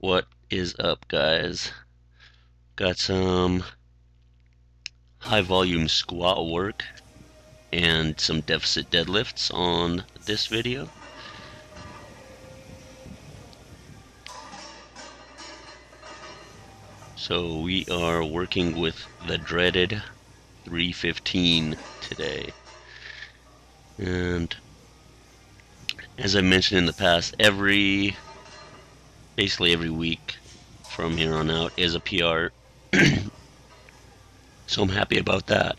What is up, guys? Got some high volume squat work and some deficit deadlifts on this video. So we are working with the dreaded 315 today. And as I mentioned in the past, every basically every week from here on out is a PR. so I'm happy about that.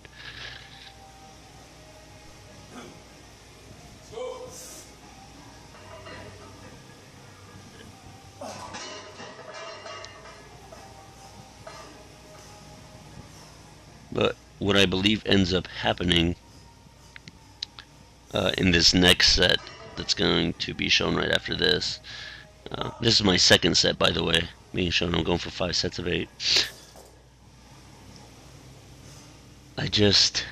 But what I believe ends up happening uh, in this next set that's going to be shown right after this. Uh, this is my second set, by the way. Being shown I'm going for five sets of eight. I just...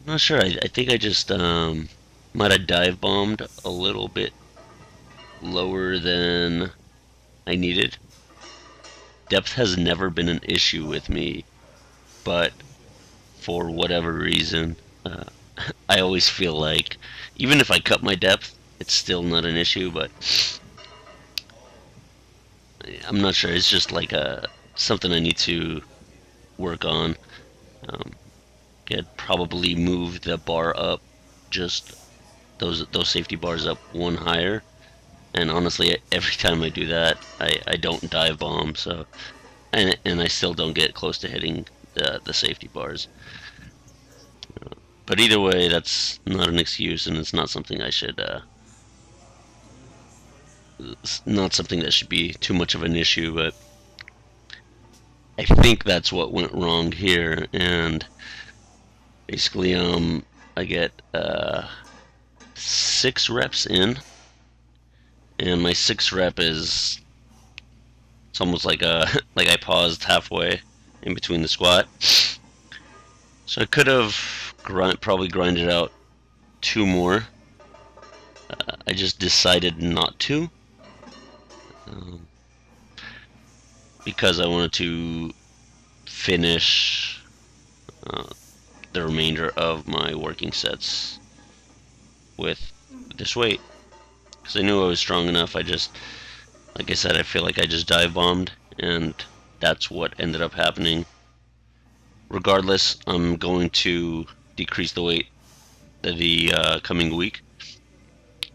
I'm not sure. I, I think I just um, might have dive bombed a little bit lower than I needed. Depth has never been an issue with me, but for whatever reason, uh, I always feel like even if I cut my depth, it's still not an issue, but I'm not sure. It's just like a something I need to work on. Um, probably move the bar up, just those those safety bars up one higher. And honestly, every time I do that, I, I don't dive bomb. So, and and I still don't get close to hitting the the safety bars. But either way, that's not an excuse, and it's not something I should. Uh, not something that should be too much of an issue, but I think that's what went wrong here, and basically, um, I get uh, six reps in, and my six rep is it's almost like a like I paused halfway in between the squat, so I could have grind, probably grinded out two more. Uh, I just decided not to. Um, because I wanted to finish uh, the remainder of my working sets with this weight. Because I knew I was strong enough. I just, like I said, I feel like I just dive bombed, and that's what ended up happening. Regardless, I'm going to decrease the weight the uh, coming week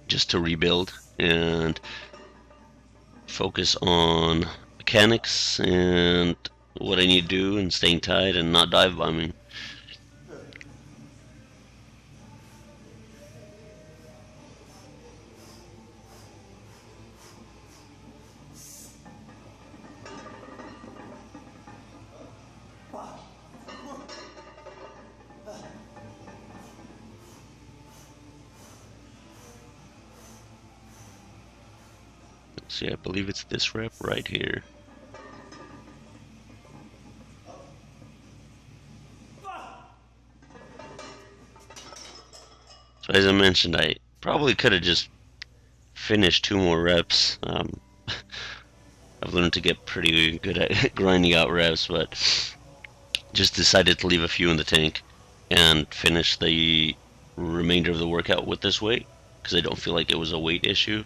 just to rebuild and focus on mechanics and what I need to do and staying tight and not dive bombing. See, I believe it's this rep right here. So as I mentioned, I probably could have just finished two more reps. Um, I've learned to get pretty good at grinding out reps, but just decided to leave a few in the tank and finish the remainder of the workout with this weight because I don't feel like it was a weight issue.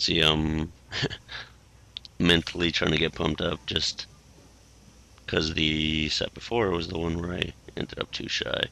See, I'm um, mentally trying to get pumped up just because the set before was the one where I ended up two shy.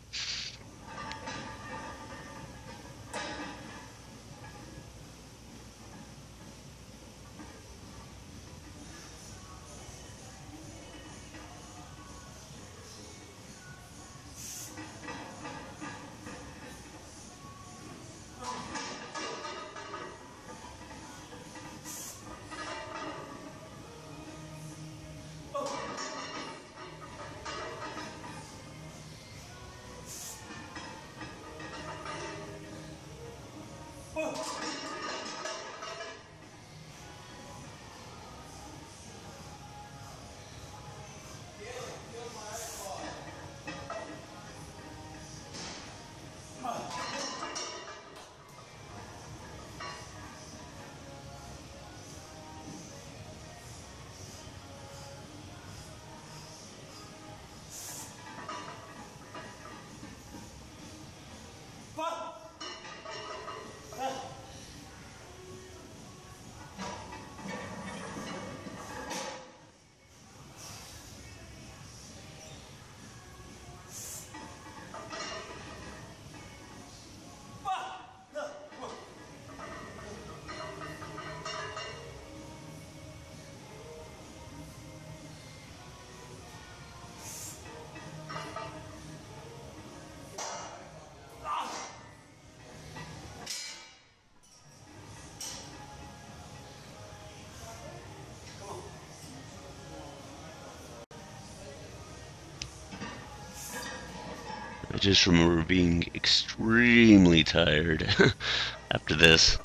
I just remember being extremely tired after this.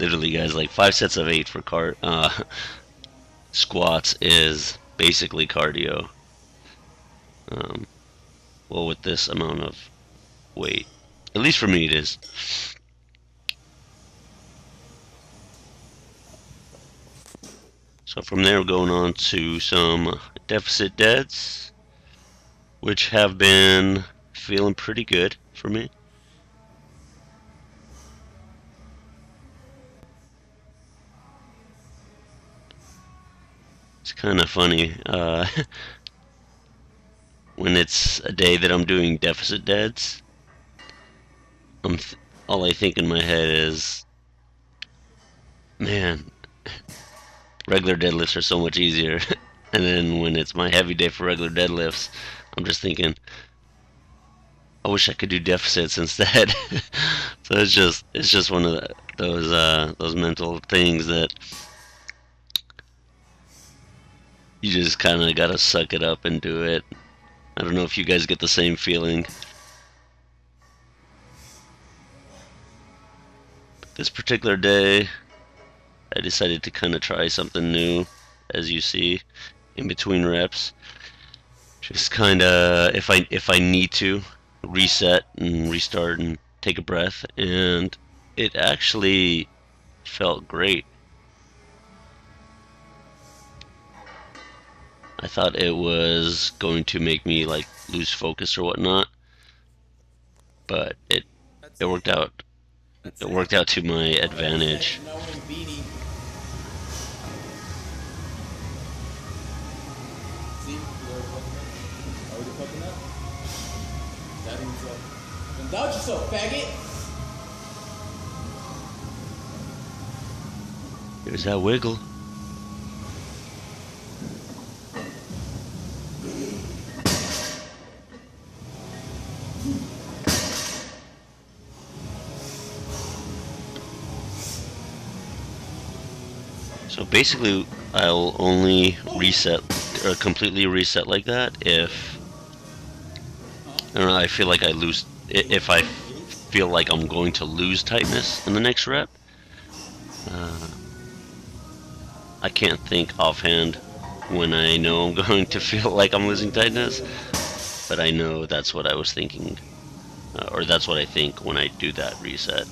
Literally, guys, like five sets of eight for cart uh, squats is basically cardio. Um, well, with this amount of weight, at least for me, it is. So from there, going on to some deficit deads, which have been feeling pretty good for me. It's kind of funny uh, when it's a day that I'm doing deficit deads. I'm all I think in my head is, man, regular deadlifts are so much easier. and then when it's my heavy day for regular deadlifts, I'm just thinking, I wish I could do deficits instead. so it's just it's just one of the, those uh, those mental things that you just kind of gotta suck it up and do it. I don't know if you guys get the same feeling. This particular day, I decided to kind of try something new, as you see, in between reps. Just kind of, if I if I need to, reset and restart and take a breath and it actually felt great. I thought it was going to make me like lose focus or whatnot, but it it worked out. It worked out to my advantage. Indulge yourself, faggot. There's that wiggle. So basically, I'll only reset or completely reset like that if I don't know. I feel like I lose if I feel like I'm going to lose tightness in the next rep. Uh, I can't think offhand when I know I'm going to feel like I'm losing tightness, but I know that's what I was thinking, uh, or that's what I think when I do that reset.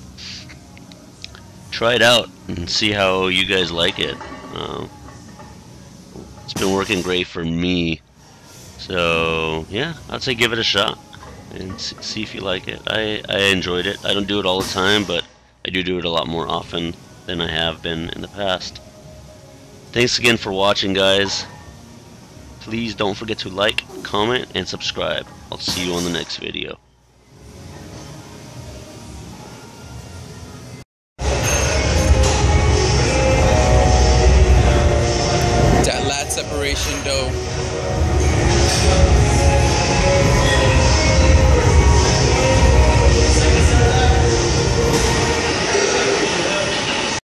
Try it out and see how you guys like it. Uh, it's been working great for me, so yeah, I'd say give it a shot and see if you like it. I, I enjoyed it. I don't do it all the time, but I do do it a lot more often than I have been in the past. Thanks again for watching, guys. Please don't forget to like, comment, and subscribe. I'll see you on the next video.